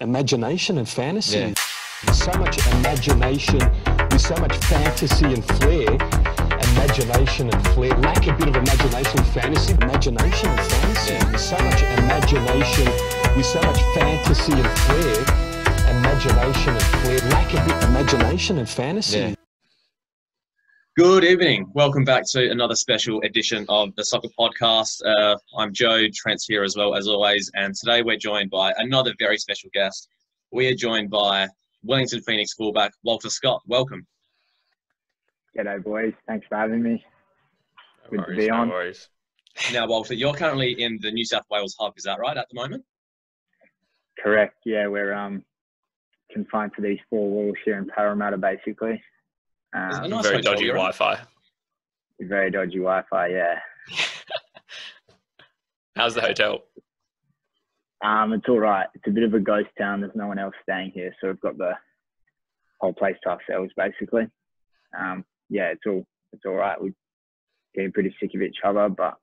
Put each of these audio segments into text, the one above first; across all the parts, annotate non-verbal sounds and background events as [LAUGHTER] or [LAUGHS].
imagination and fantasy. Yeah. So much imagination, with so much fantasy and flair. Imagination and flair. Lack a bit of imagination and fantasy. Imagination and fantasy. Yeah. So much imagination, with so much fantasy and flair. Imagination and flair. Lack a bit of imagination and fantasy. Yeah. Good evening. Welcome back to another special edition of the Sokkah Podcast. Uh, I'm Joe, Trent's here as well as always, and today we're joined by another very special guest. We are joined by Wellington Phoenix fullback Walter Scott. Welcome. G'day, boys. Thanks for having me. No Good worries, to be on. No worries. Now, Walter, you're currently in the New South Wales hub. Is that right at the moment? Correct. Yeah, we're um confined to these four walls here in Parramatta, basically. Um, nice very dodgy Wi-Fi. Very dodgy Wi-Fi, yeah. [LAUGHS] How's the hotel? Um, it's all right. It's a bit of a ghost town. There's no one else staying here, so we've got the whole place to ourselves, basically. Um, yeah, it's all it's all right. We're getting pretty sick of each other, but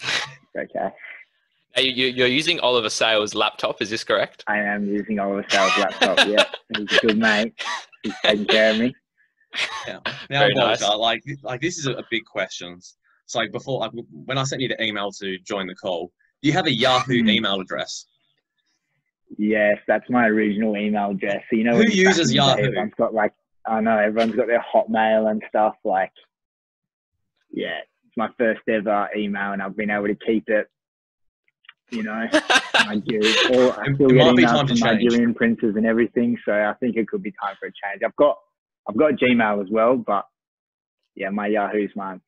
it's okay. [LAUGHS] Are you, you're using Oliver Sail's laptop, is this correct? I am using Oliver Sail's laptop, yeah. [LAUGHS] He's a good mate. He's taking care of me. Yeah. [LAUGHS] Now, Very Walter, nice. like, like this is a, a big question. So like before, like, when I sent you the email to join the call, do you have a Yahoo hmm. email address? Yes, that's my original email address. So, you know, who uses Yahoo? Day, everyone's got like, I know everyone's got their Hotmail and stuff. Like, yeah, it's my first ever email, and I've been able to keep it. You know, [LAUGHS] I do. Or I still get emails from Nigerian princes and everything. So I think it could be time for a change. I've got I've got Gmail as well, but yeah, my Yahoo's my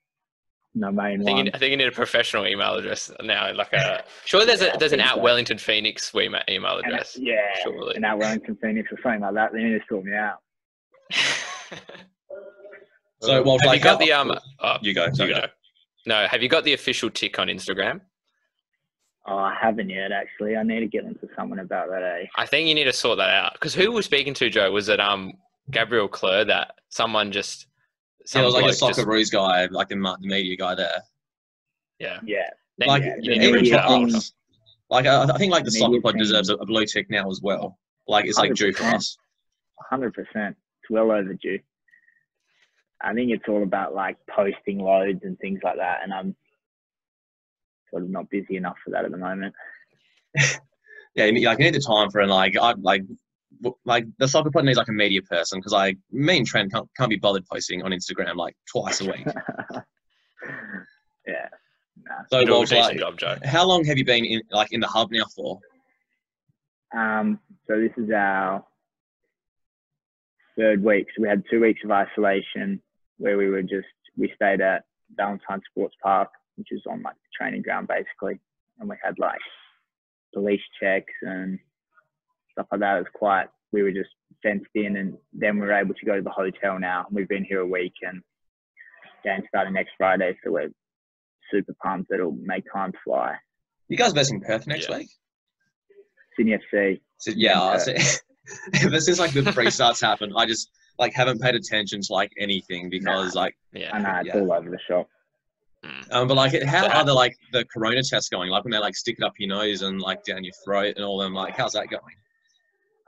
my main I think, one. You, I think you need a professional email address now. Like a sure, there's a there's an at Wellington Phoenix email address. yeah, surely. an at Wellington Phoenix or something like that. They need to sort me out. [LAUGHS] so, well, have like you got the um? Oh, you go. You go. go. No, have you got the official tick on Instagram? Oh, I haven't yet. Actually, I need to get into someone about that. Eh? I think you need to sort that out because who was speaking to Joe was it um Gabriel Cleur that someone just. Yeah, it was like a Socceroos just, guy, like the, the media guy there. Yeah. Yeah. Like, yeah, even for us, like I, I, think like the soccer pod deserves a, a, blue tick now as well. Like it's like due for us. Hundred percent. It's well overdue. I think it's all about like posting loads and things like that, and I'm sort of not busy enough for that at the moment. [LAUGHS] yeah, like you need the time for it. Like I like like the soccer pod needs like a media person because I me and Trent can't, can't be bothered posting on Instagram like twice a week. [LAUGHS] yeah. Nah. So, well, like, job, Joe. how long have you been in like in the hub now for? Um, so this is our third week. So we had two weeks of isolation where we were just we stayed at Valentine Sports Park, which is on like the training ground basically, and we had like police checks and stuff like that. It was quite, we were just fenced in and then we were able to go to the hotel now. And we've been here a week and game starting next Friday. So we're super pumped it'll make time fly. You guys versing Perth next yeah. week? Sydney FC. So, yeah, I see. [LAUGHS] ever since like the pre starts happened, I just like haven't paid attention to like anything because nah. like yeah, I know it's yeah. all over the shop. Hmm. Um, but like, how are the like the corona tests going? Like when they like stick it up your nose and like down your throat and all them. Like, how's that going?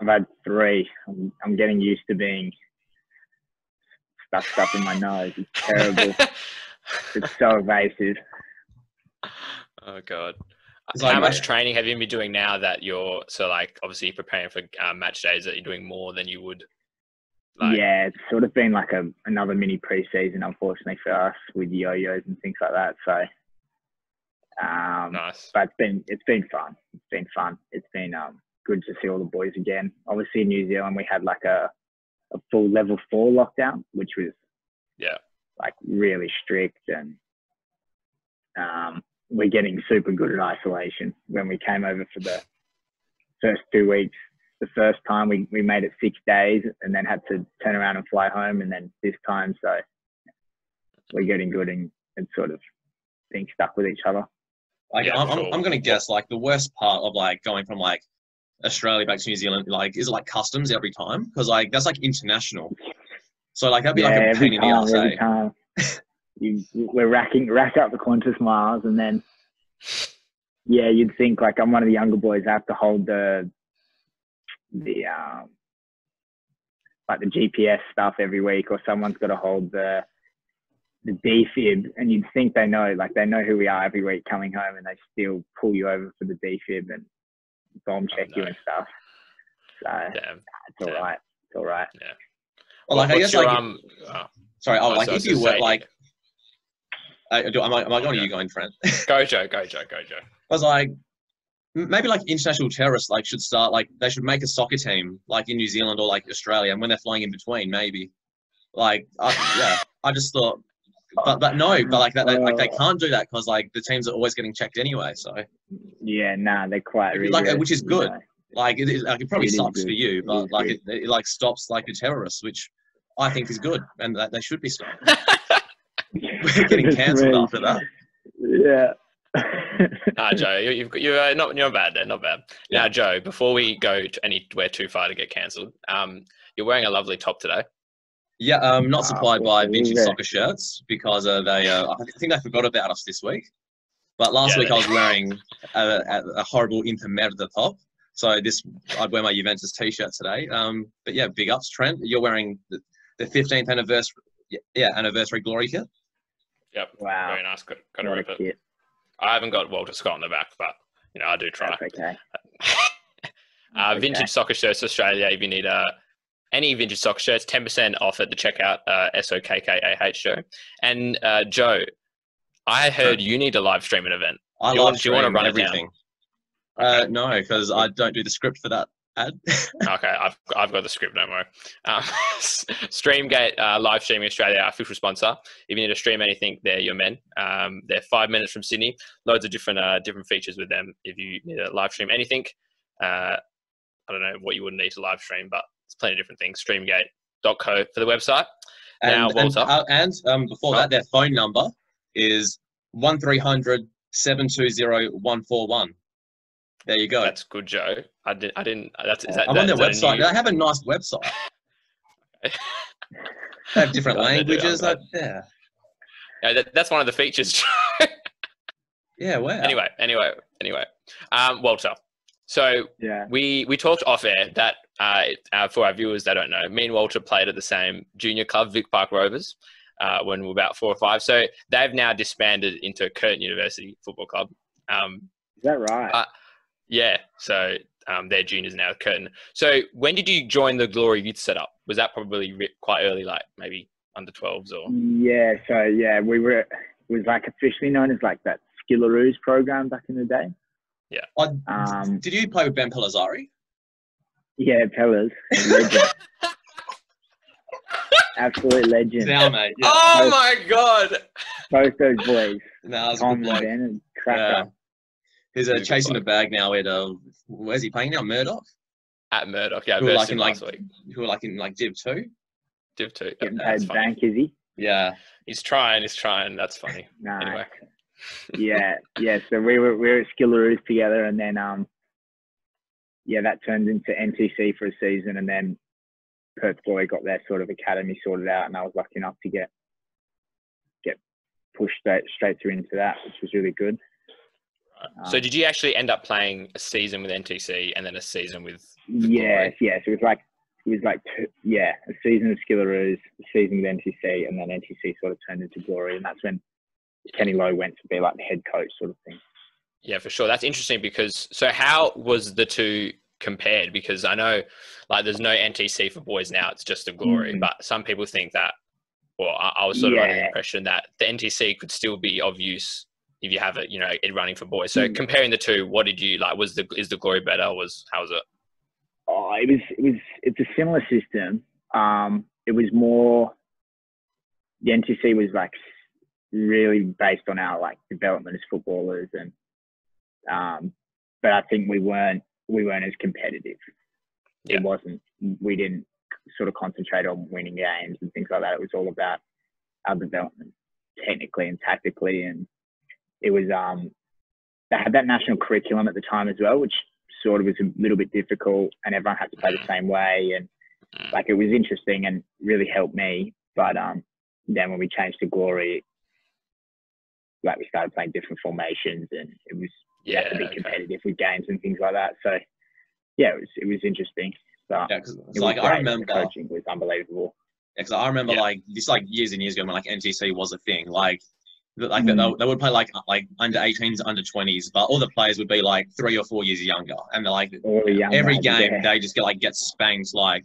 I've had three. I'm, I'm getting used to being stuck stuff in my nose. It's terrible. [LAUGHS] it's so evasive. Oh god. Like, How much training have you been doing now that you're so like obviously preparing for uh, match days that you're doing more than you would? Like... Yeah, it's sort of been like a another mini preseason, unfortunately for us, with yo-yos and things like that. So, um, nice. But it's been it's been fun. It's been fun. It's been um good to see all the boys again. Obviously, in New Zealand, we had like a, a full level four lockdown, which was yeah, like really strict, and um, we're getting super good at isolation. When we came over for the first two weeks, the first time we, we made it six days and then had to turn around and fly home, and then this time, so we're getting good and, and sort of being stuck with each other. Like yeah, I'm, sure. I'm, I'm gonna guess like the worst part of like going from like Australia back to New Zealand, like is it like customs every time? Because like that's like international. So like that'd be yeah, like a pain in the ass. Every eh? time. [LAUGHS] you, we're racking rack up the Qantas miles, and then yeah, you'd think like I'm one of the younger boys. I have to hold the the um, like the GPS stuff every week, or someone's got to hold the the defib, and you'd think they know, like they know who we are every week coming home, and they still pull you over for the defib and bomb oh, check oh, no. you and stuff. So Damn. it's all Damn. right. It's all right. Yeah. Well, like I guess your, like um, oh, sorry, oh, like if you were like, I, do, am I am I going? Yeah. You going, friend? [LAUGHS] go Joe, go Joe, go Joe. I was like, maybe like international terrorists like should start like they should make a soccer team like in New Zealand or like Australia, and when they're flying in between, maybe like I, yeah, I just thought, but but no, but like that, they, like they can't do that because like the teams are always getting checked anyway. So yeah, nah, they're quite like which is good. Like it, like it probably it sucks for you, but like it, it, like stops like the terrorists, which I think is good, and that they should be stopped. [LAUGHS] We're getting cancelled after that. Yeah ah, Joe, you, you, are not you're not bad there, not bad. Yeah. Now, Joe, before we go to anywhere too far to get cancelled, um, you're wearing a lovely top today. Yeah, um, not supplied by Vintage Soccer Shirts because uh, they, uh, I think they forgot about us this week. But last yeah, week I was wearing a, a, a horrible Intermerda top. So this, I'd wear my Juventus T-shirt today. Um, but yeah, big ups, Trent. You're wearing the, the 15th anniversary, yeah, anniversary glory kit. Yep. Wow. Very nice. Got, got to rip it. I haven't got Walter Scott on the back, but you know I do try. That's okay. [LAUGHS] uh, okay. Vintage Soccer Shirts Australia. If you need uh, any vintage soccer shirts, ten percent off at the checkout. Uh, S O K K A H show. And uh, Joe, I heard you need a live stream an event. I do, live do you want to run everything? Uh, no, because I don't do the script for that ad. [LAUGHS] okay, I've, I've got the script, don't worry. Um, [LAUGHS] Streamgate uh, live streaming Australia, our official sponsor. If you need to stream anything, they're your men. Um, they're five minutes from Sydney. Loads of different uh, different features with them. If you need to live stream anything, uh, I don't know what you would need to live stream, but it's plenty of different things. Streamgate.co for the website. And, now, Walter. And, uh, and um, before that, their phone number is 1300 720 141. There you go. That's good, Joe. I didn't. I didn't. That's. Is that, I'm that, on their website. New... They have a nice website. [LAUGHS] they have different languages. Like, yeah. Yeah, that, that's one of the features. yeah. Wow. Anyway. Anyway. Anyway. Um, Walter. So yeah. we we talked off air that uh, uh, for our viewers they don't know, me and Walter played at the same junior club, Vic Park Rovers, uh, when we were about four or five. So they've now disbanded into Curtin University Football Club. Um, Is that right? Uh, yeah, so um, they're juniors now, Curtin. So when did you join the Glory Youth setup? Was that probably quite early, like maybe under 12s or? Yeah, so yeah, we were, it was like officially known as like that Skillaroos program back in the day. Yeah. um, did you play with Ben Pellizzari? Yeah, Pellas. Legend. [LAUGHS] Absolute legend. Now, mate. Yeah. Oh both, my god. Both those boys. No, Tom and Ben and Cracker. Yeah. He's uh, chasing the bag now at uh, where's he playing now? Murdoch. At Murdoch, yeah. Who are like in like week. who are like in like Div two. Div two. Getting paid bank, is he? Yeah. He's trying. He's trying. That's funny. Nice. Anyway. Yeah, yeah. So we were we were at Skillaroos together, and then um, yeah, that turned into NTC for a season, and then Perth Glory got their sort of academy sorted out, and I was lucky enough to get get pushed straight straight through into that, which was really good. So um, did you actually end up playing a season with NTC and then a season with? Yes, yes. It was like it was like two, yeah, a season of Skillaroos, a season with NTC, and then NTC sort of turned into Glory, and that's when Kenny Lowe went to be like the head coach sort of thing. Yeah, for sure. That's interesting because so how was the two compared? Because I know like there's no NTC for boys now; it's just a Glory. Mm-hmm. But some people think that, well, I, I was sort of under the impression that the NTC could still be of use if you have it, you know, it running for boys. So mm. comparing the two, what did you like? Was the is the glory better? Was how was it? Oh, it was it was it's a similar system. Um, it was more the NTC was like really based on our like development as footballers and um, but I think we weren't we weren't as competitive. Yeah. It wasn't we didn't sort of concentrate on winning games and things like that. It was all about our development technically and tactically and it was um, they had that national curriculum at the time as well, which sort of was a little bit difficult, and everyone had to play the same way, and like it was interesting and really helped me. But um, then when we changed to Glory, like we started playing different formations, and it was yeah, to be competitive okay. with games and things like that. So yeah, it was it was interesting. But Yeah, it was like I remember, the coaching was unbelievable. because I remember Yeah. like this like years and years ago when like NTC was a thing. Like, like Mm. they, they would play like like under 18s, under 20s, but all the players would be like three or four years younger, and they're like All the young every game yeah. they just get like get spanked like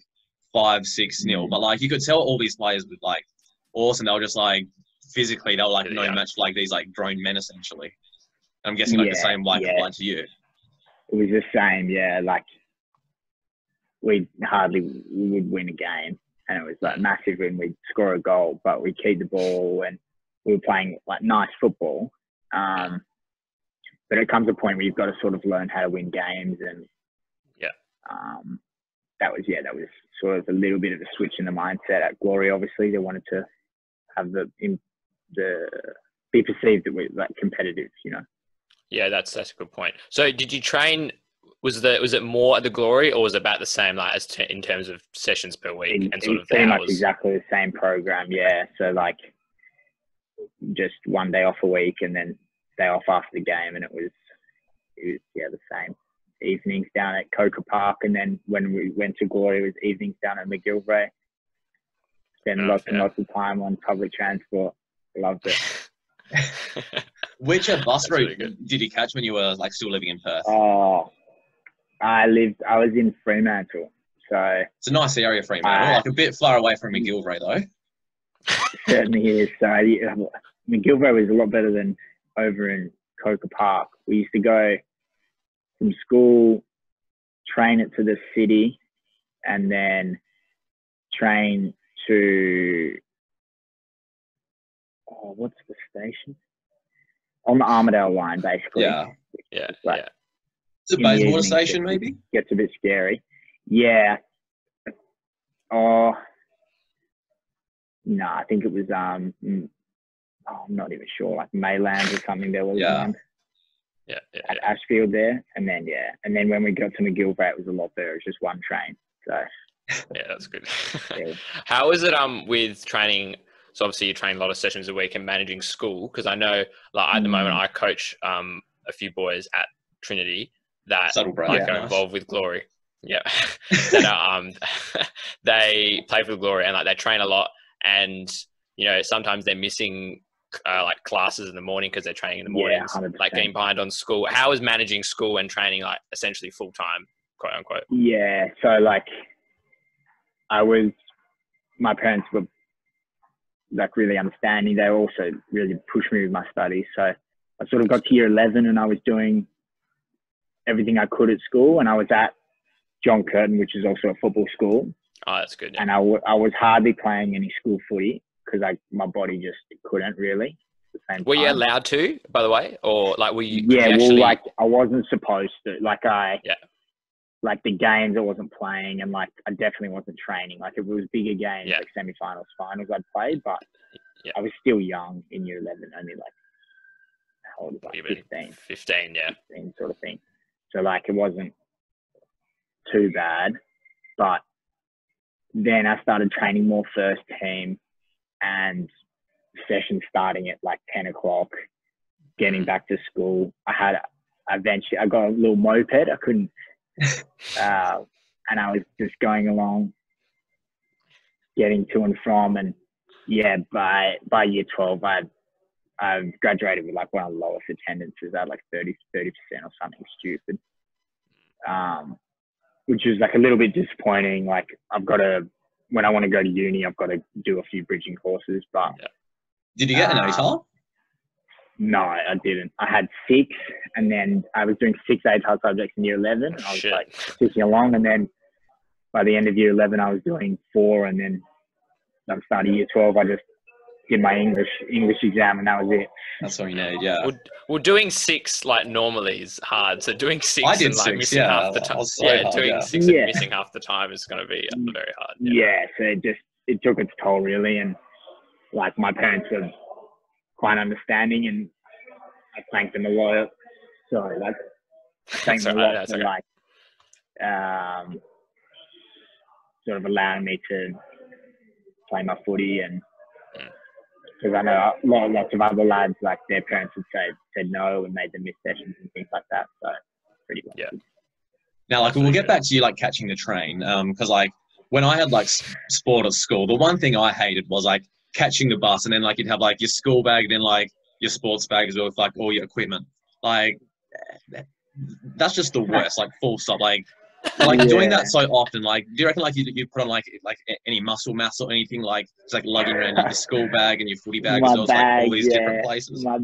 five six nil. Mm. But like you could tell all these players were like awesome. They were just like physically they were like no Yeah. match for like these like grown men essentially. I'm guessing like the same like yeah. applied to you. it was the same. Yeah, like we hardly we would win a game, and it was like massive when we'd score a goal, but we keep the ball and we were playing like nice football. Um, but it comes a point where you've got to sort of learn how to win games, and Yeah. um, that was yeah, that was sort of a little bit of a switch in the mindset at Glory. Obviously, they wanted to have the in, the be perceived that we're like competitive, you know. Yeah, that's that's a good point. So, did you train? Was the was it more at the Glory, or was it about the same, like as t- in terms of sessions per week It- and sort of pretty much hours? exactly the same program, yeah. So like just one day off a week and then day off after the game, and it was it was yeah the same. Evenings down at Coca Park, and then when we went to Glory, it was evenings down at McGillivray. Spend Oh, lots and lots of time on public transport. Loved it. [LAUGHS] Which uh, bus That's really route did you catch when you were like still living in Perth? Oh, I lived. I was in Fremantle, so It's a nice area, Fremantle. Uh, like a bit far away from McGillivray though. [LAUGHS] certainly is. So yeah, McGillivray was a lot better than over in Coca Park. We used to go from school, train it to the city, and then train to oh, what's the station? On the Armadale line, basically. Yeah. yeah, Right. yeah. It's a In the Bayswater station, gets- maybe. Gets a bit scary. Yeah. Oh. No, I think it was um. mm, Oh, I'm not even sure, like Maylands or something. There was Yeah. one Yeah, yeah, at yeah. Ashfield there, and then yeah, and then when we got to McGillivray, it was a lot better. It was just one train. So [LAUGHS] Yeah, that's good. Yeah. [LAUGHS] How is it um with training? So obviously you train a lot of sessions a week and managing school because I know like at the moment Mm. I coach um a few boys at Trinity that Subtle brag. like Yeah. are involved with Glory. Yeah, [LAUGHS] [LAUGHS] that are, um [LAUGHS] they play for the Glory and like they train a lot and you know sometimes they're missing uh, like classes in the morning because they're training in the Yeah, mornings, like getting behind on school. How is managing school and training like essentially full time, quote unquote? yeah, so like I was, my parents were like really understanding. They also really pushed me with my studies. So I sort of got to year 11 and I was doing everything I could at school. And I was at John Curtin, which is also a football school. Oh, that's good. Yeah. And I, w- I was hardly playing any school footy because I my body just couldn't really. At the same Were you allowed to, by the way, or like were you? yeah, you well, like I wasn't supposed to. Like I, Yeah. Like the games I wasn't playing, and like I definitely wasn't training. Like if it was bigger games, Yeah. like semi-finals, finals, I'd play, but Yeah. I was still young in year eleven, only like how old was I? You've 15, Fifteen, yeah. 16 sort of thing. So like it wasn't too bad, but then I started training more first team, and sessions starting at like ten o'clock. Getting mm. back to school, I had eventually I got a little moped. I couldn't, [LAUGHS] uh, and I was just going along, getting to and from, and yeah, by by year twelve, I I graduated with like one of the lowest attendances. I had like 30 percent or something stupid, um, which is like a little bit disappointing. Like I've got to when I want to go to uni, I've got to do a few bridging courses, but Did you get an Uh, ATAR? No, I didn't. I had six, and then I was doing six ATAR subjects in year 11. And I was Shit. like ticking along, and then by the end of year 11, I was doing four, and then I started year 12. I just did my English English exam, and that was it. That's all you need. Yeah. Well, well, doing six like normally is hard. So doing six I did and like six, missing yeah. half the time. so Yeah, hard, doing yeah. six Yeah. and missing half the time is going to be uh, Mm. very hard. Yeah. so it just it took its toll really, and like my parents were quite understanding, and I thank them a lot. Sorry, like thank them a lot that's for okay. like um, sort of allowing me to play my footy and Mm. because I know a lot, lots of other lads like their parents would say said no and made them miss sessions and things like that. So pretty much. Yeah. Now, like, we'll get back to you like catching the train, because like when I had like sport at school, the one thing I hated was like catching the bus, and then like you'd have like your school bag, and then like your sports bag as well with like all your equipment. Like, that's just the [LAUGHS] worst. Like, full stop. Like, like doing that so often. Like, do you reckon like you you put on like like any muscle mass or anything like it's like lugging around your [LAUGHS] school bag and your footy bag as well as like all bag, these different places? my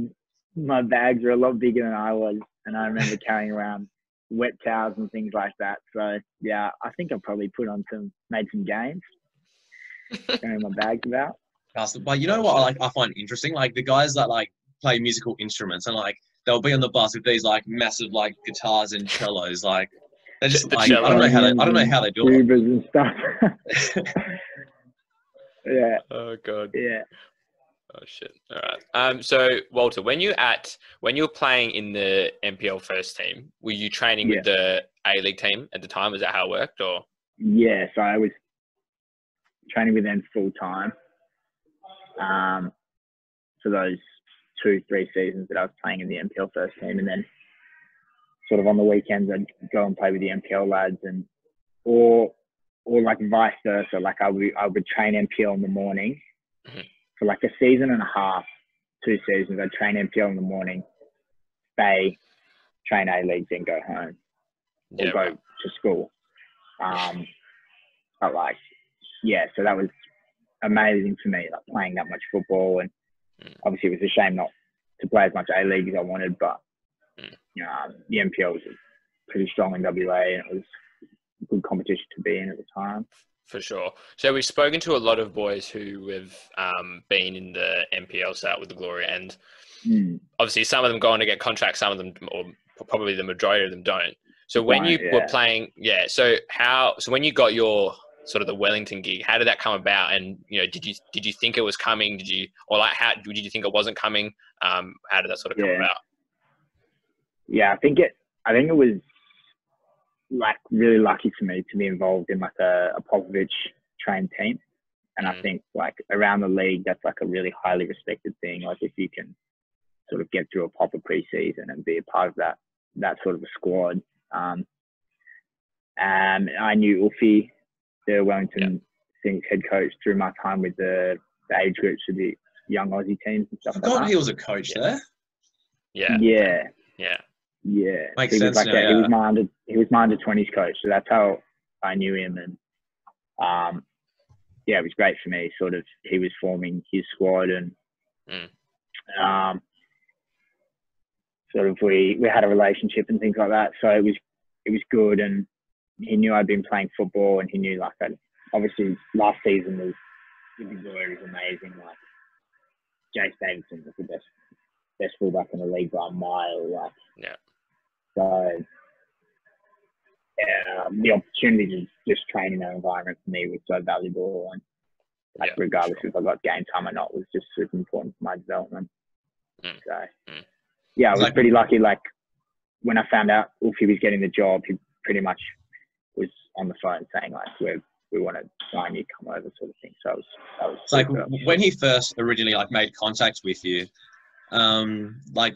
my bags are a lot bigger than I was, and I remember [LAUGHS] carrying around wet towels and things like that. So yeah, I think I probably put on some, made some gains, carrying my bags about. That's- But you know what I like I find interesting? Like the guys that like play musical instruments and like they'll be on the bus with these like massive like guitars and cellos. Like they're just The like I don't know how they I don't know how they do it. Tubas and stuff. [LAUGHS] yeah, Oh god. yeah. Oh shit. All right. Um. So Walter, when you at when you were playing in the NPL first team, were you training with the A League team at the time? Was that how it worked, or? Yeah, so I was training with them full time um, for those two, three seasons that I was playing in the NPL first team, and then sort of on the weekends I'd go and play with the NPL lads, and or or like vice versa. Like I would I would train NPL in the morning Mhm. for like a season and a half, two seasons. I'd train NPL in the morning, stay, train A League, then go home or go right. to school. Um, but like, yeah, so that was amazing for me, like playing that much football. And Mm. obviously, it was a shame not to play as much A League as I wanted, but Mm. you know, um, the NPL was pretty strong in WA, and it was a good competition to be in at the time. For sure. So we've spoken to a lot of boys who have um, been in the NPL start with the Glory, and Mm. obviously some of them go on to get contracts, some of them, or probably the majority of them don't. So when you Right, were playing, yeah. So how? So when you got your sort of the Wellington gig, how did that come about? And you know, did you did you think it was coming? Did you or like how did you think it wasn't coming? Um, how did that sort of come about? yeah, I think it. I think it was like really lucky for me to be involved in like a, a Popovic trained team, and I Mhm. think like around the league, that's like a really highly respected thing. Like if you can sort of get through a proper preseason and be a part of that that sort of a squad. Um, and I knew Ulfie, the Wellington Phoenix head coach, through my time with the, the age groups of the young Aussie teams and I stuff like forgot that. he was a coach Yeah. there. Yeah, yeah, yeah, yeah, Makes he sense was like now, a, he was my under he was my under twenties coach, so that's how I knew him, and um, yeah, it was great for me. Sort of, he was forming his squad, and Mm. um, sort of we we had a relationship and things like that. So it was it was good, and he knew I'd been playing football, and he knew like I obviously last season was with the Glory was amazing. Like Jace Davidson was the best best fullback in the league by a mile. Like Yeah. so. Yeah, um, the opportunity to just train in that environment for me was so valuable, and like Yeah, regardless if I got game time or not, was just super important for my development. Mm. So Mm. yeah, I was Like- pretty lucky. Like when I found out Ulfie was getting the job, he pretty much was on the phone saying like, "We we want to sign you, come over," sort of thing. So I was, I was like when he first originally like made contact with you, um, like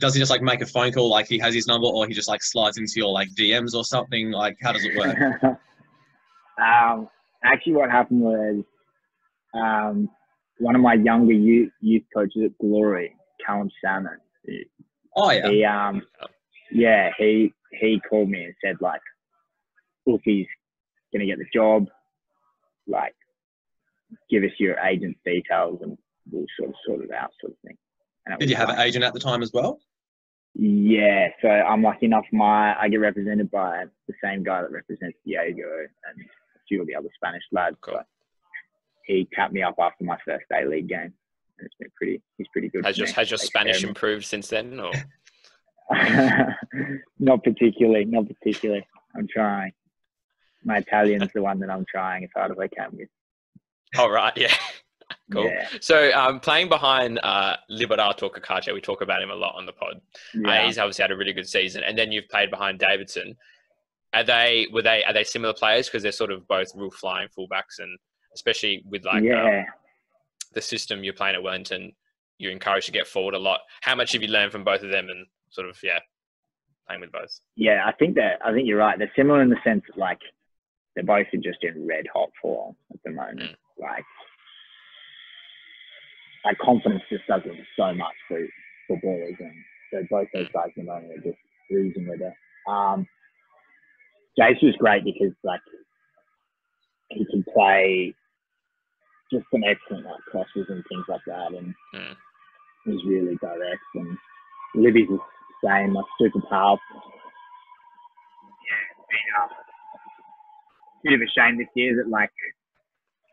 does he just like make a phone call like he has his number or he just like slides into your like DMs or something? Like how does it work? [LAUGHS] um, actually, what happened was um, one of my younger youth, youth coaches at Glory, Callum Salmon. He, Oh yeah. he um, yeah, he he called me and said like, Ulfie's gonna get the job. Like, give us your agent's details and we'll sort of sort it out, sort of thing. And Did you have like- an agent at the time as well? Yeah, so I'm lucky enough. My I get represented by the same guy that represents Diego and a few of the other Spanish lads. Cool. But he tapped me up after my first A League game, and it's been pretty. He's pretty good. Has for your has your Spanish care improved since then, or? [LAUGHS] not particularly. Not particularly. I'm trying. My Italian's the one that I'm trying as hard as I can with. All right, yeah. [LAUGHS] Cool. Yeah, So um, playing behind uh, Liberato we talk about him a lot on the pod. Uh, he's obviously had a really good season, and then you've played behind Davidson. Are they were they are they similar players because they're sort of both real flying fullbacks, and especially with like um, the system you're playing at Wellington, you're encouraged to get forward a lot. How much have you learned from both of them, and sort of yeah, playing with both. Yeah, I think that I think you're right. They're similar in the sense that like they're both just in red hot form at the moment. Mm. Like, like confidence just does it so much for for boys, and so both those guys at the moment are just cruising with it. Um, Jace was great because like he can play just some excellent like crosses and things like that, and Mm. he's really direct. And Libby's the same, like super powerful. Yeah, bit of a shame this year that like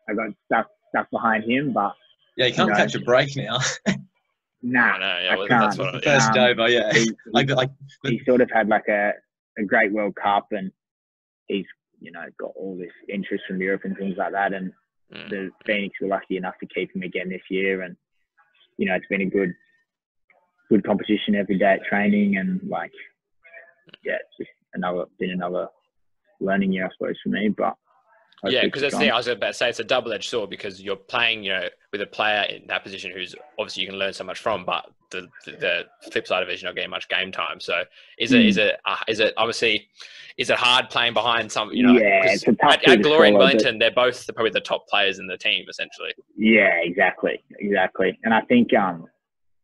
I got stuck stuck behind him, but Yeah, you can't No. catch a break now. [LAUGHS] nah, I know, yeah, I well, can't. that's what I- First Um, over, yeah. he, [LAUGHS] Like, like he sort of had like a, a great World Cup and he's, you know, got all this interest from Europe and things like that. And Mm. the Phoenix were lucky enough to keep him again this year. And, you know, it's been a good, good competition every day at training. And like, yeah, it's just another, been another learning year, I suppose, for me. But Yeah, because that's the. I was about to say it's a double edged sword because you're playing, you know, with a player in that position who's obviously you can learn so much from, but the the, the flip side of it is you're not getting much game time. So is it Mm. is it uh, is it obviously is it hard playing behind some you know? Yeah, it's a tough at, at Glory and Wellington, they're both probably the top players in the team essentially. Yeah, exactly, exactly. And I think um,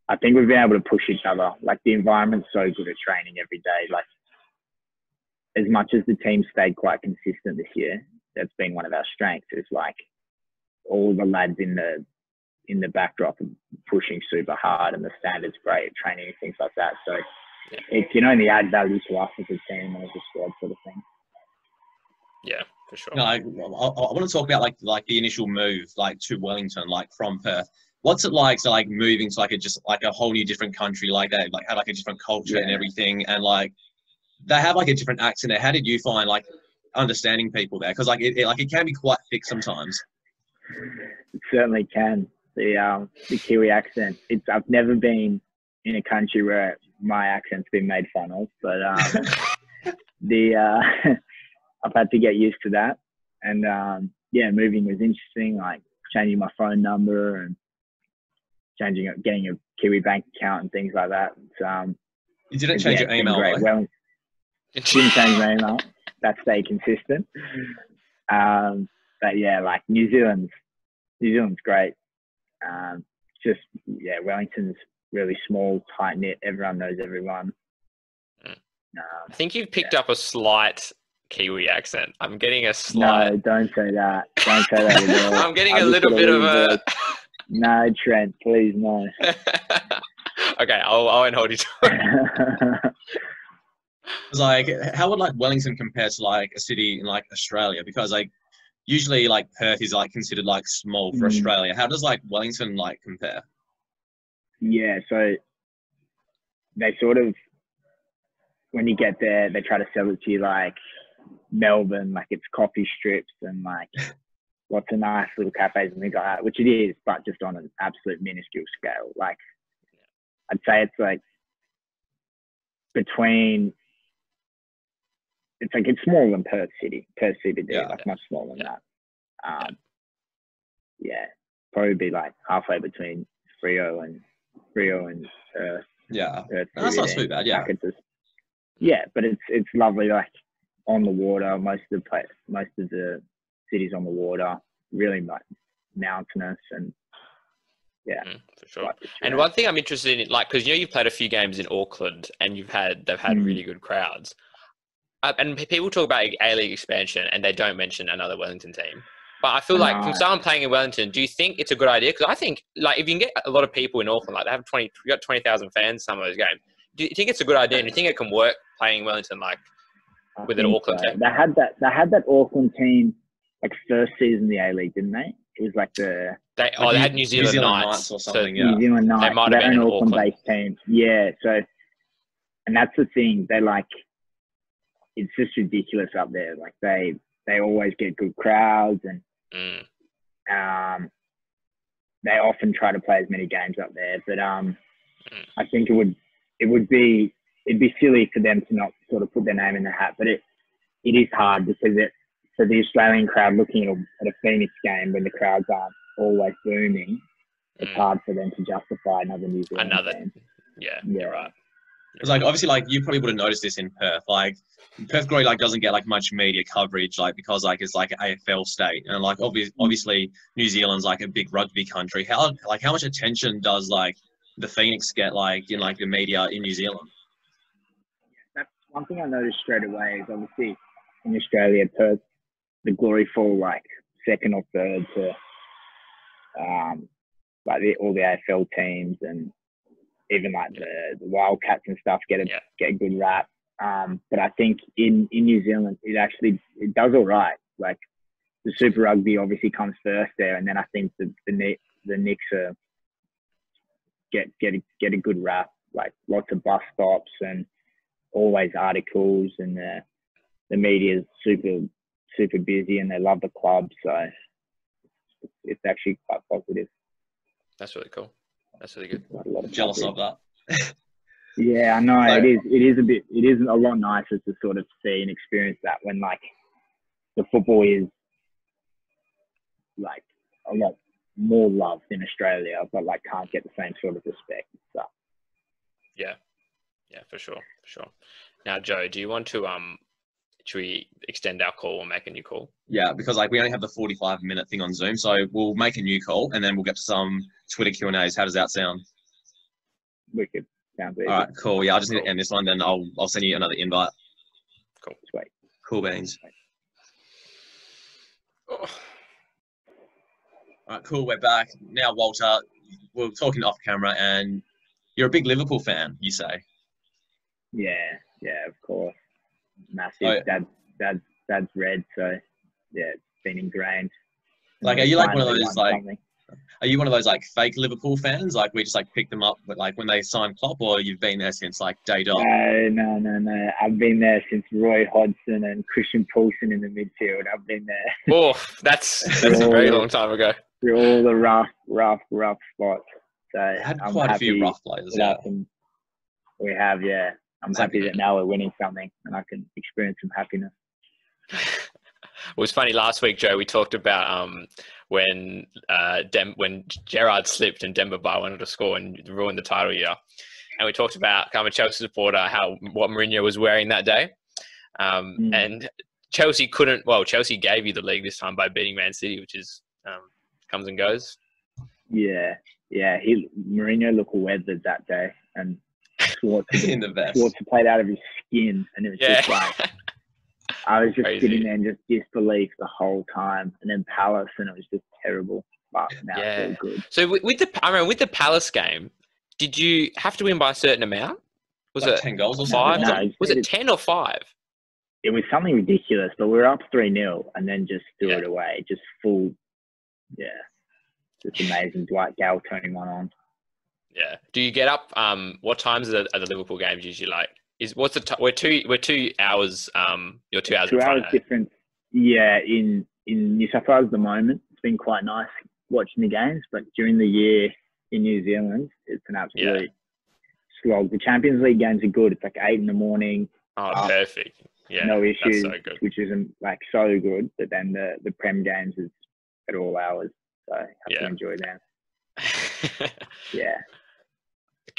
I think we've been able to push each other. Like the environment's so good at training every day. Like as much as the team stayed quite consistent this year, that's been one of our strengths. Is like all the lads in the in the backdrop are pushing super hard, and the standards great at training and things like that. So Yeah. it can only add value to us as a team and as a squad, sort of thing. Yeah, for sure. No, I, I, I want to talk about like like the initial move like to Wellington, like from Perth. What's it like to like moving to like a just like a whole new different country like that, like have like a different culture and everything, and like they have like a different accent there. How did you find like understanding people there? Because like it, it like it can be quite thick sometimes. It certainly can. The um, the Kiwi accent. It's I've never been in a country where my accent's been made fun of, but um, [LAUGHS] the uh, [LAUGHS] I've had to get used to that. And um, yeah, moving was interesting. Like changing my phone number and changing, getting a Kiwi bank account and things like that. It's, um, You didn't yeah, change your email, great. Well, didn't change my email. [LAUGHS] That stayed consistent. Um, but yeah, like New Zealand's New Zealand's great. Um, just yeah, Wellington's really small, tight knit. Everyone knows everyone. Mm. Um, I think you've picked up a slight Kiwi accent. I'm getting a slight. no, don't say that. Don't say that at [LAUGHS] all. I'm getting I a little bit of a. voice. [LAUGHS] No, Trent, please no. okay, I'll, I won't hold you to it. Like how would like Wellington compare to like a city in like Australia? Because like usually like Perth is like considered like small for Mm. Australia. How does like Wellington like compare? Yeah, so they sort of, when you get there, they try to sell it to you like Melbourne, like it's coffee strips and like lots of nice little cafes and things like that, which it is, but just on an absolute minuscule scale. Like, I'd say it's like between, it's like it's smaller than Perth City, Perth CBD, Yeah. like much smaller than Yeah. that. Um, yeah, probably be like halfway between Freo and Freo and Perth. Yeah, Perth that's not too bad. Yeah, Like just, yeah, but it's it's lovely. Like on the water, most of the place, most of the cities on the water, really like mountainous and Mm, for sure. like And one thing I'm interested in, like, because you know you've played a few games in Auckland and you've had they've had Mm. really good crowds, uh, and people talk about A League expansion and they don't mention another Wellington team. But I feel like No. from someone playing in Wellington, do you think it's a good idea? Because I think like if you can get a lot of people in Auckland, like they have twenty, you got twenty thousand fans some of those games. Do you think it's a good idea? And do you think it can work playing Wellington? Like, I with an Auckland so. team. They had that. They had that Auckland team like first season in the A League, didn't they? It was like the they oh Like they New- had New Zealand, Knights, or so- something. yeah, New Zealand Knights. might have been own in Auckland. Auckland-based team. Yeah. So, and that's the thing. They like. It's just ridiculous up there. Like they they always get good crowds and Mm, Um, they often try to play as many games up there, but um, Mm. I think it would it would be it'd be silly for them to not sort of put their name in the hat. But it it is hard because it for the Australian crowd looking at a, at a Phoenix game when the crowds aren't always booming, it's mm. hard for them to justify another New Zealand Another- game. Yeah, Yeah. you're right. It's like obviously like you probably would have noticed this in Perth. Like Perth Glory like doesn't get like much media coverage like because like it's like an AFL state and like obviously obviously New Zealand's like a big rugby country. How like how much attention does like the Phoenix get like in like the media in New Zealand? That's one thing I noticed straight away is obviously in Australia, Perth, the Glory fall like second or third to um, like the, all the AFL teams and even like the, the Wildcats and stuff get a Yeah. get a good rap. Um, but I think in in New Zealand it actually it does all right. Like the Super Rugby obviously comes first there, and then I think the the the Nix are get get a, get a good rap. Like lots of bus stops and always articles, and the the media's super super busy, and they love the club. So it's actually quite positive. That's really cool. That's really good. Quite a lot of Jealous of that. [LAUGHS] Yeah, I know So- it is. It is a bit. It is a lot nicer to sort of see and experience that when like the football is like a lot more loved in Australia, but like can't get the same sort of respect. So Yeah, yeah, for sure, for sure. Now, Joe, do you want to um, should we extend our call or make a new call? Yeah, because like we only have the 45 minute thing on Zoom, so we'll make a new call and then we'll get to some Twitter Q and A's. How does that sound? wicked sounds easy. All right, cool. Yeah, I just need to end this one, then I'll I'll send you another invite. Sweet. Cool beans. Oh, All right, cool. We're back now, Walter. We're talking off camera, and you're a big Liverpool fan. You say? Yeah, yeah, of course. Massive. Oh, yeah. Dad, dad, dad's red, so yeah, it's been ingrained. Like, are you like one of those, like- something. Are you one of those like fake Liverpool fans? Like we just like pick them up, but like when they sign Klopp, or you've been there since like day dot? No, no, no, no. I've been there since Roy Hodgson and Christian Poulsen in the midfield. I've been there [LAUGHS] oh, that's that's a very long time ago. through all the rough, rough, rough spots. So had I'm quite a few rough players. Yeah. We have, yeah. I'm happy that now we're winning something and I can experience some happiness. [LAUGHS] It was funny last week, Joe. We talked about um, when uh, Dem- when Gerrard slipped and Demba Ba wanted to score and ruined the title year, and we talked about I'm a Chelsea supporter how what Mourinho was wearing that day, um, Mm. and Chelsea couldn't. Well, Chelsea gave you the league this time by beating Man City, which is um, comes and goes. Yeah, yeah. He Mourinho looked weathered that day, and Schwartz, [LAUGHS] in the vest. Schwartz played out of his skin, and it was Yeah, just like I was just Crazy. sitting there in just disbelief the whole time, and then Palace, and it was just terrible. But now Yeah. it's all good. so with, with the I remember with the Palace game, did you have to win by a certain amount? Was like it ten goals or five? something? No, it's- was it it's- ten or five? It was something ridiculous, but we were up three 0 and then just threw Yeah. it away, just full. Yeah, just amazing. Dwight Gayle turning one on. Yeah. Do you get up? Um, what times are the, are the Liverpool games usually like? Is what's the t- we're two we're two hours um you're two hours Two hours difference. Yeah, in in New South Wales at the moment, it's been quite nice watching the games, but during the year in New Zealand, it's an absolute slog. The Champions League games are good. It's like eight in the morning, Oh, Ah. perfect. Yeah, no that's issues, so which isn't like so good. But then the the Prem games is at all hours, so I have Yeah. to enjoy them. [LAUGHS] Yeah,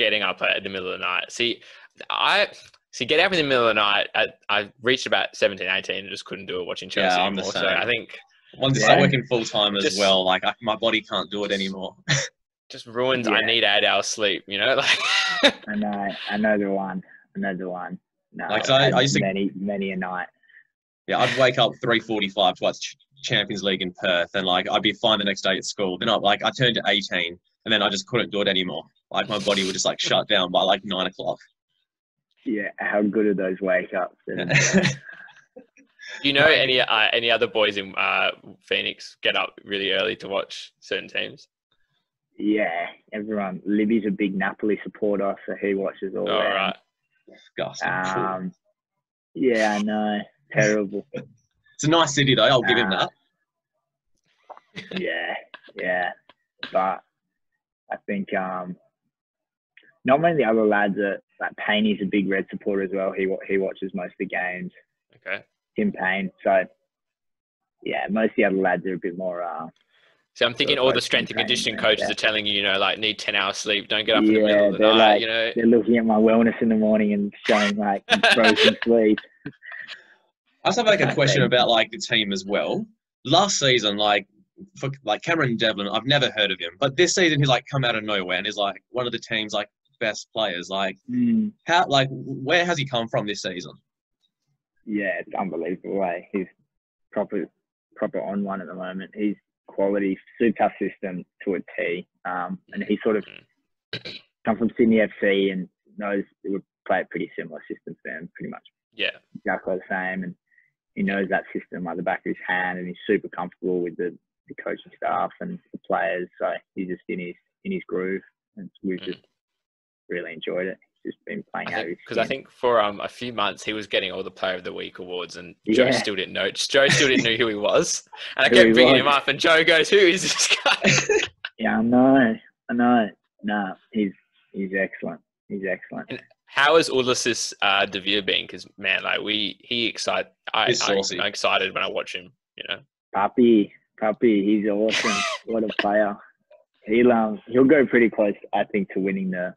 getting up at the middle of the night. See, I see getting up in the middle of the night. I, I reached about 17, 18 and just couldn't do it watching Yeah, Chelsea I'm anymore. So. I think Once you Yeah. start working full time as Just- well, like I, my body can't do it anymore. [LAUGHS] just ruins. I need eight hours sleep. You know, [LAUGHS] like I know, I know the one, I know the one. No, Like, so I- I've I had used to- many many a night. Yeah, I'd wake up three forty-five to watch Champions League in Perth, and like I'd be fine the next day at school. Then I like I turned to eighteen, and then I just couldn't do it anymore. Like my body would just like shut down by like nine o'clock. Yeah, how good are those wake ups? And, [LAUGHS] do you know any uh, any other boys in uh, Phoenix get up really early to watch certain teams? yeah, everyone. Libby's a big Napoli supporter, so he watches all All them. right. Disgusting. Um, yeah, I know. Terrible. [LAUGHS] It's a nice city though. I'll give him uh, that. yeah, yeah. But I think um, not many of the other lads are like Payne's a big Red supporter as well. He he watches most of the games. Okay. Tim Payne. So yeah, most of the other lads are a bit more uh, So I'm thinking all the strength and conditioning coaches stuff. are telling you, you know, like need 10 hours sleep, don't get up in the middle Yeah, of the they're night, like- you know. They're looking at my wellness in the morning and showing like [LAUGHS] broken sleep. I just have like a question about like the team as well. Last season, like for like Cameron Devlin, I've never heard of him, but this season he's like come out of nowhere and is like one of the team's like best players. Like Mm, how, like where has he come from this season? yeah, it's unbelievable. Eh? He's proper, proper on one at the moment. He's quality, super system to a T. Um, and he sort of Mm. come from Sydney FC and knows it would play a pretty similar system to them, pretty much Yeah. exactly the same. And he knows that system like the back of his hand, and he's super comfortable with the, the coaching staff and the players. So he's just in his in his groove, and we've Mm. just really enjoyed it. He's just been playing out Because I think for um, a few months he was getting all the Player of the Week awards, and Joe Yeah. still didn't know. Joe still didn't know who he was, and I kept bringing was. him up, and Joe goes, "Who is this guy?" [LAUGHS] [LAUGHS] Yeah, I know, I know. No, he's he's excellent. He's excellent. How has Ulises uh, Dávila been? Because man, like we, he excite. I, He's I, saucy. I'm excited when I watch him. You know. Puppy, puppy, he's awesome. what a player. He'll um he'll go pretty close, I think, to winning the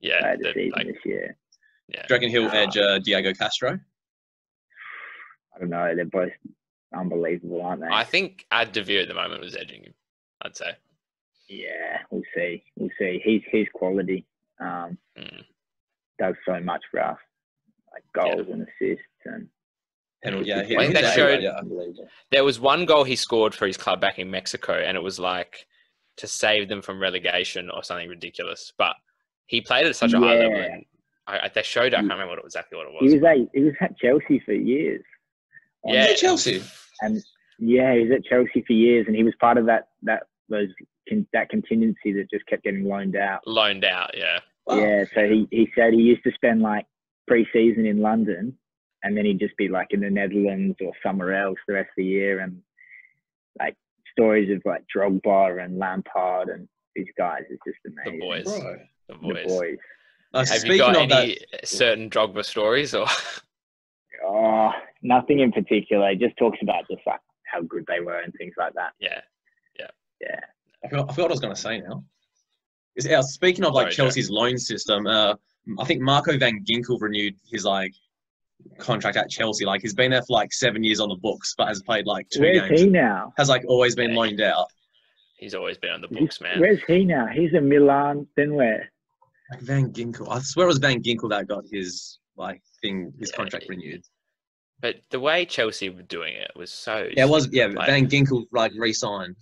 Yeah. player of the the- season like, this year. yeah. Do you reckon he'll Nah. edge uh, Diego Castro? I don't know. They're both unbelievable, aren't they? I think Ad Dávila at the moment was edging him. I'd say. Yeah, we'll see. We'll see. He's he's quality. Um, Mm. does so much for us, like goals and assists and. And yeah, he, I think that a- showed- yeah. There was one goal he scored for his club back in Mexico, and it was like to save them from relegation or something ridiculous. But he played at such a high level, Yeah. and I, I, they showed. I can't remember what, exactly what it He was. was at he was at Chelsea for years. On- Yeah, at Chelsea? and yeah, he was at Chelsea for years, and he was part of that that those con- that contingency that just kept getting loaned out. loaned out. Yeah, Wow. Yeah, so he, he said he used to spend like pre-season in London, and then he'd just be like in the Netherlands or somewhere else the rest of the year, and like stories of like Drogba and Lampard and these guys is just amazing. The boys. Bro. the boys. The boys. boys. Uh, Have speaking you got of that, any certain Drogba stories or? Oh, nothing in particular. He just talks about just like how good they were and things like that. yeah, Yeah. I forgot, I forgot what I was going to say now. Is, yeah, speaking of like Sorry, Joe. Chelsea's loan system, uh, I think Marco Van Ginkel renewed his like contract at Chelsea. Like he's been there for like seven years on the books, but has played like two Where's games. he now? Has like always been Yeah. loaned out. he's always been on the books, man. Where's he now? He's in Milan. Then where? Like Van Ginkel, I swear it was Van Ginkel that got his like thing, his Yeah, contract it- renewed. But the way Chelsea were doing it was so. Yeah, it was yeah. like- Van Ginkel like re-signed,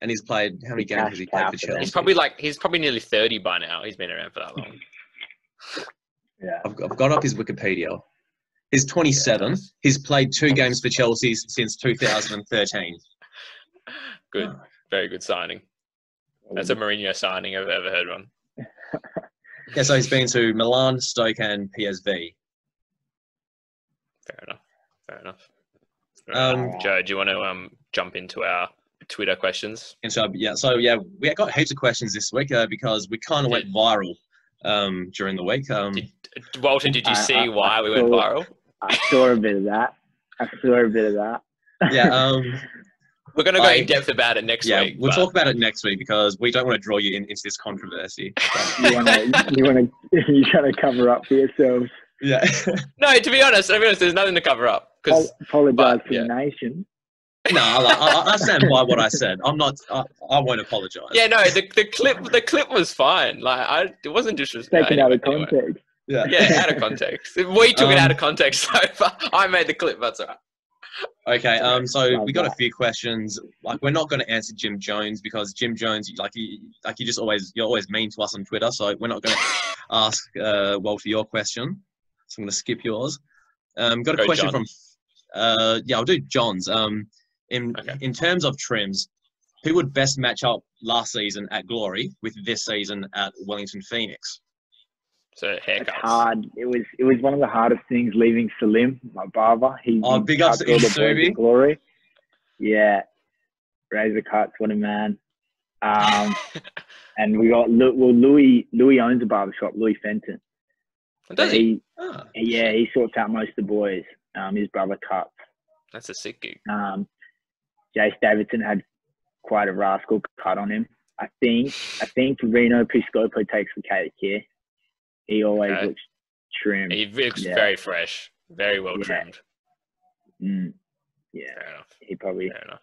and he's played how many games has he played for for them. Chelsea? He's probably like he's probably nearly thirty by now. He's been around for that long. Yeah. I've, I've got up his Wikipedia. He's 27. nice. He's played two games for Chelsea since 2013. [LAUGHS] Good, very good signing. That's a Mourinho signing I've ever heard one. [LAUGHS] Yeah, so he's been to Milan, Stoke, and PSV. Fair enough. Fair enough. Um, Joe, do you want to um jump into our Twitter questions? And so yeah, so yeah, we got heaps of questions this week uh, because we kind of went viral um, during the week. Um, Did, Walter, did you I- see I- why I we went viral? I saw a bit of that. I saw a bit of that. yeah, um, [LAUGHS] We're going to go I- in depth about it next yeah, week. we'll but- talk about it next week because we don't want to draw you in, into this controversy. [LAUGHS] you want to, you want to, [LAUGHS] you trying to cover up for yourselves. yeah, No, to be honest, to be honest, there's nothing to cover up because Apologise but, to yeah. the nation. no, I, I, I stand by what I said. I'm not. I, I won't apologize. yeah, no, the, the clip the clip was fine. Like I, it wasn't disrespectful. Taken out of context. Yeah. Yeah, out of context. We took it out Um, of context [LAUGHS] so far. I made the clip. That's all right. Okay, um, so we got a few questions. Like, we're not going to answer Jim Jones because Jim Jones, like, you, like you just always, you're always mean to us on Twitter. So we're not going [LAUGHS] to ask uh, Walter your question. So I'm going to skip yours. Um, got a Go, question John. from, uh, yeah, I'll do John's. Um, in Okay. in terms of trims, who would best match up last season at Glory with this season at Wellington Phoenix? So It's hard. It was it was one of the hardest things leaving Salim, my barber. He Oh, big ups cuts to the Isubi. boys to glory. Yeah, razor cuts. What a man. Um, [LAUGHS] and we got well Louis. Louis owns a barber shop. Louis Fenton. Does he? Ah, Yeah, he sorts out most of the boys. Um, his brother cuts. That's a sick gig. Um, Jace Davidson had quite a rascal cut on him. I think I think Reno Piscopo takes the cake here. He always Okay. looks trim. He looks Yeah. very fresh, very well Yeah. trimmed. Mm, yeah, Fair enough. he probably Fair enough.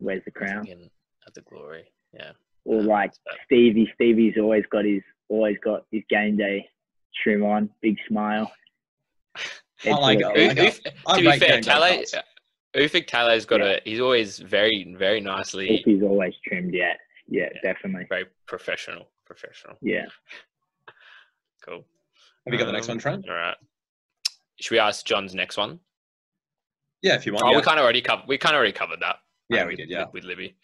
wears the crown. Again, at the glory. Yeah. Or Yeah, like that's. Stevie. Stevie's always got his always got his game day trim on, big smile. [LAUGHS] I like Head it. to I like it. I to be fair, game day Talay, cuts. Ufuk Talay's got Yeah. a. He's always very, very nicely, He's always trimmed. Yeah, yeah, Yeah. definitely. very professional. Professional. Yeah. Cool. Have you got the next Um, one, Trent? All right. Should we ask John's next one? Yeah, if you want. Oh, yeah. we kind of already covered. We kind of already covered that. Yeah, um, we with- did, yeah. with, with Libby.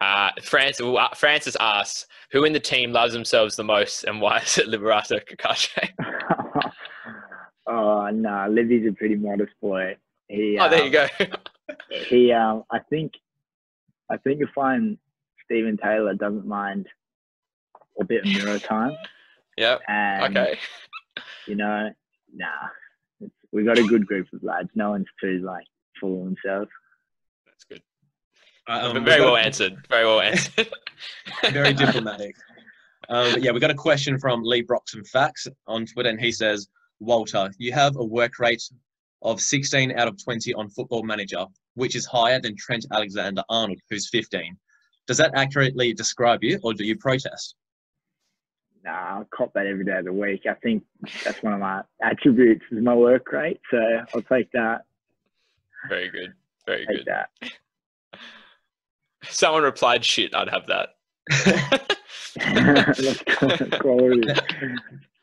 Uh, Francis, well, uh, Francis asks, "Who in the team loves themselves the most, and why is it Liberato Cacace?" oh no, Libby's a pretty modest boy. He, oh, there you um, go. [LAUGHS] He, um, I think, I think you'll find Steven Taylor doesn't mind a bit of mirror time, [LAUGHS] yep. and Okay. [LAUGHS] you know, nah, it's, we got a good group of lads. No one's too like full of themselves. That's good. Um, very we've well got- answered. Very well answered. [LAUGHS] Very [LAUGHS] diplomatic. Um, yeah, we got a question from Lee Broxham Facts on Twitter, and he says, Walter, you have a work rate of 16 out of 20 on Football Manager, which is higher than Trent Alexander Arnold, who's 15. Does that accurately describe you, or do you protest? Nah, I cop that every day of the week. I think that's one of my attributes is my work rate. So I'll take that. Very good. Very Take good. that. Someone replied, "Shit, I'd have that." [LAUGHS]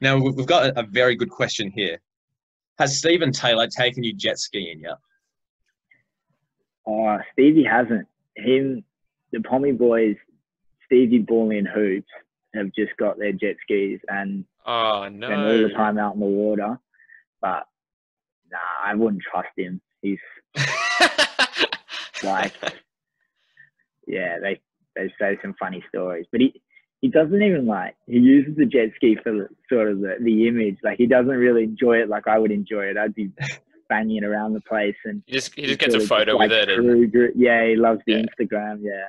Now, we- we've got a, a very good question here. Has Steven Taylor taken you jet skiing yet? Oh, Stevie hasn't. Him, the Pommy boys, Stevie Ball and Hoops have just got their jet skis and oh spend all the time out in the water. But nah, I wouldn't trust him. He's [LAUGHS] like, yeah, they they say some funny stories, but he he doesn't even like he uses the jet ski for sort of the, the image. Like he doesn't really enjoy it like I would enjoy it. I'd be [LAUGHS] banging it around the place and he just he just gets a sort of photo like it. And, yeah, he loves the Yeah. Instagram. Yeah,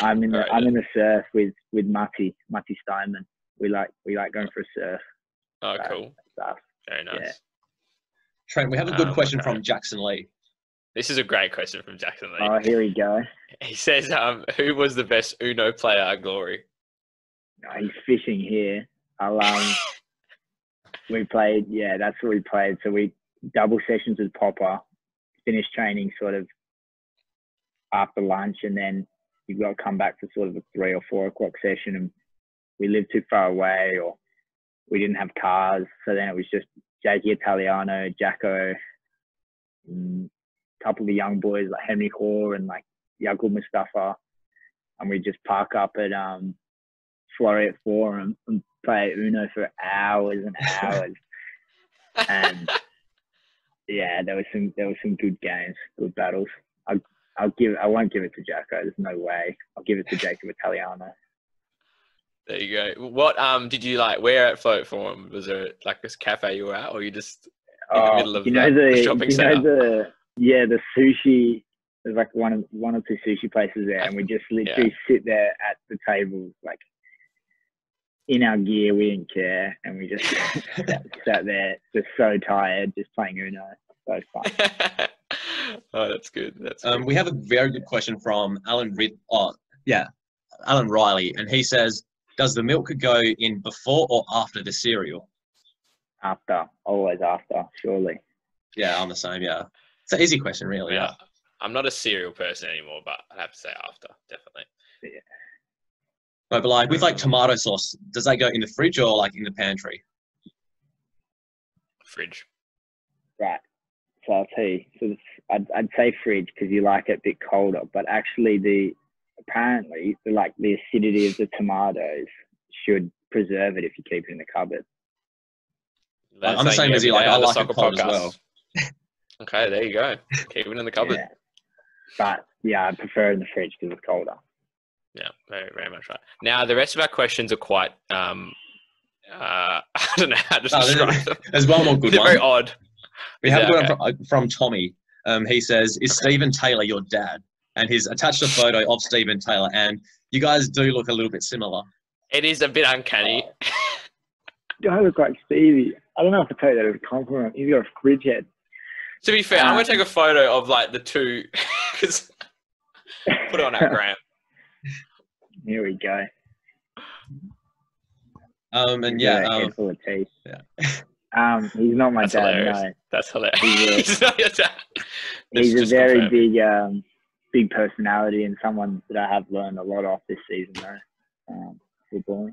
I'm in the Alright, I'm in the surf with with Matty Matty Steinmann. We like we like going for a surf oh, cool. stuff. Very nice. Yeah. Trent, we have a good Um, question okay. from Jackson Lee. This is a great question from Jackson Lee. Oh, here we go. He says, um, "Who was the best Uno player at Glory?" Oh, he's fishing here. I'll um. [LAUGHS] we played. Yeah, that's what we played. So we double sessions with Popper. Finished training sort of after lunch, and then you've got to come back for sort of a three or four o'clock session. And we lived too far away, or we didn't have cars. So then it was just Jakey Italiano, Jacko, and a couple of the young boys like Henry Hoare and like Yakub Mustafa. And we just park up at um, Floreat Forum and play Uno for hours and hours. [LAUGHS] and yeah, there was some there was some good games, good battles. I'll I'll give I won't give it to Jacko. There's no way. I'll give it to Jacob Italiano. There you go. What um did you like? Where at Floreat Forum was there like this cafe you were at, or you just in the middle of Oh, you know the- the, shopping you know centre? the yeah the sushi. There's like one of one or two sushi places there, and we just literally sit there at the table like in our gear. We didn't care, and we just [LAUGHS] sat, sat there, just so tired, just playing Uno. So fun. [LAUGHS] oh, that's good. That's Um, good. we have a very good question from Alan Rid. Oh, yeah, Alan Riley, and he says, "Does the milk go in before or after the cereal?" After, always after, surely. Yeah, I'm the same. Yeah, it's an easy question, really. yeah. Yeah. I'm not a cereal person anymore, but I'd have to say after, definitely. No, but like with like tomato sauce, does that go in the fridge or like in the pantry? Fridge. Right. So I'll tell you. So it's, I'd, I'd say fridge because you like it a bit colder, but actually the apparently the like the acidity of the tomatoes should preserve it if you keep it in the cupboard. I'm Learn the same as you, like, I on the like it Soccer cold as well. [LAUGHS] Okay, there you go. Keep it in the cupboard. Yeah. But yeah, I prefer it in the fridge because it's colder. Yeah, very, very much right. Now, the rest of our questions are quite, um, uh, [LAUGHS] I don't know how to Oh, there's- describe them. There's one more good They're one. very odd. We have that one from, uh, from Tommy. Um, he says, "Is Okay. Steven Taylor your dad? and he's attached a photo of Steven Taylor, and you guys do look a little bit similar. It is a bit uncanny. Do I look like Stevie? I don't know if I tell you that as a compliment. He's got a fridge head. to be fair, I'm Um, gonna take a photo of like the two, [LAUGHS] because [LAUGHS] put it on our [LAUGHS] gram. Here we go. Um, and He's yeah, um, head full of teeth. yeah. Um, he's not my That's dad. hilarious. No, That's hilarious. He's [LAUGHS] He's not your dad. [LAUGHS] he's a very confirm. big, um, big personality and someone that I have learned a lot off this season, though. Um, footballing.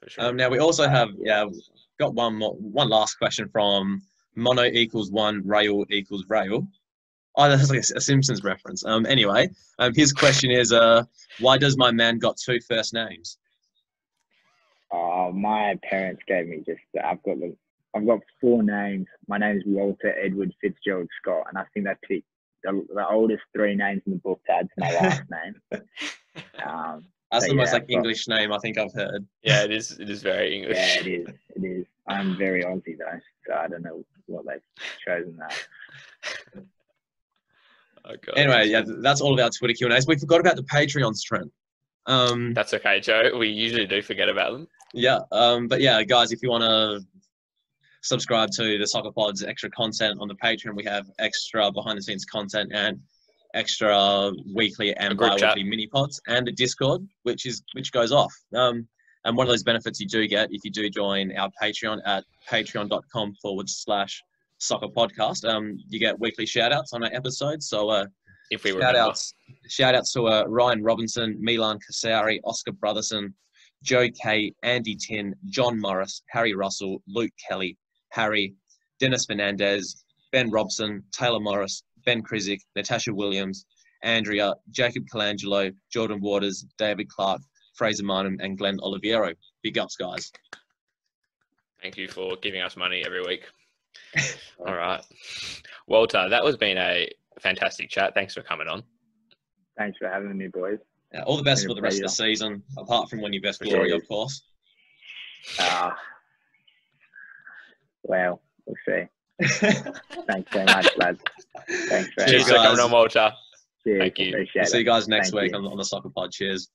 For sure. Um, now we also have yeah got one more one last question from mono equals one rail equals rail. Oh, that's like a, a Simpsons reference. Um, anyway, um, his question is uh, why does my man got two first names? Oh, my parents gave me just. I've got the. I've got four names. My name is Walter Edward Fitzgerald Scott, and I think that picked the, the oldest three names in the book to add to my last [LAUGHS] name. Um, That's So, the most yeah, like but- English name I think I've heard. yeah, it is. It is very English. yeah, it is. It is. I'm very Aussie though, so I don't know what they've chosen that. [LAUGHS] Oh, God. Anyway, yeah, that's all of our Twitter Q and A's. We forgot about the Patreon Trent. Um, That's okay, Joe. We usually do forget about them. Yeah, um, but yeah, guys, if you want to subscribe to the Sokkah Pod's extra content on the Patreon, we have extra behind the scenes content and extra weekly and bi-weekly mini pods and a Discord, which is which goes off. Um, and one of those benefits you do get if you do join our Patreon at patreon.com forward slash sokkahpodcast. Um, you get weekly shout outs on our episodes. So uh, If we shout remember. outs shout outs to uh, Ryan Robinson, Milan Kasari, Oscar Brotherson, Joe Kay, Andy Tin, John Morris, Harry Russell, Luke Kelly, Harry, Dennis Fernandez, Ben Robson, Taylor Morris, Ben Krizik, Natasha Williams, Andrea, Jacob Colangelo, Jordan Waters, David Clark, Fraser Minham, and Glenn Oliviero. Big ups, guys. Thank you for giving us money every week. [LAUGHS] All right. Walter, that was been a fantastic chat. Thanks for coming on. Thanks for having me, boys. Yeah, all the best for the rest of the season, apart from when you best glory, of course. Ah, well, we'll see. [LAUGHS] Thanks very much, lads. Thanks very Cheers much. for guys. on, Walter. Cheers. Thank you. Appreciate We'll see you guys next Thank week you. on, on the Sokkah Pod. Cheers.